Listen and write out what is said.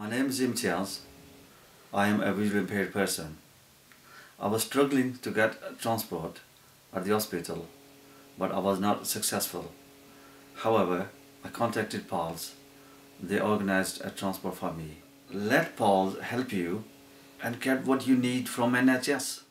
My name is Imtiaz. I am a visually impaired person. I was struggling to get transport at the hospital, but I was not successful. However, I contacted PALS. They organized a transport for me. Let PALS help you and get what you need from NHS.